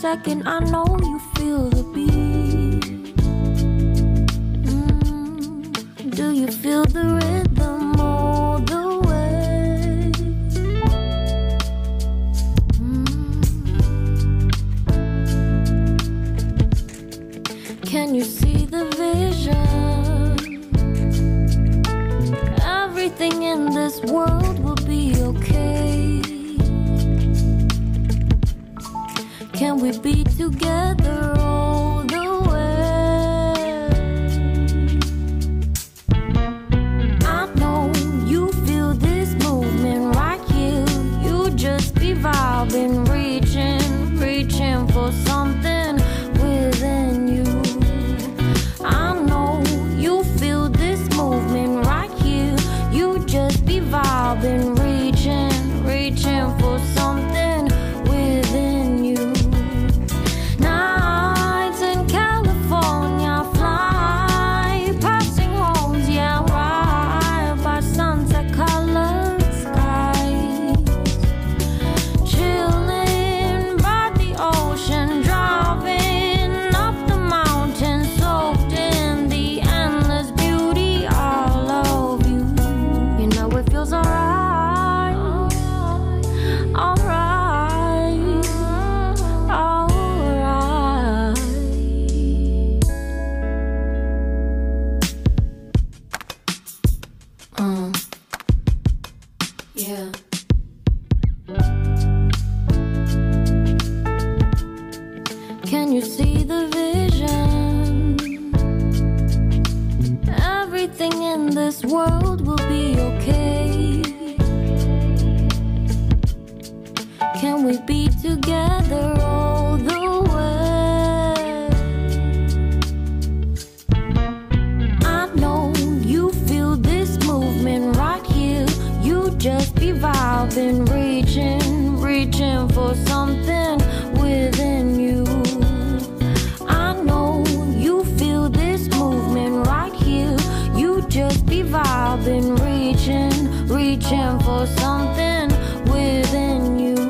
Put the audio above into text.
second, I know you feel the beat. Mm, do you feel the rhythm all the way? Mm. Can you see the vision? Everything in this world Can we be together Can you see the vision? Everything in this world will be okay. Can we be together all the way? I know you feel this movement right here. You just be vibing, reaching, reaching for something just be vibing, reaching, reaching for something within you.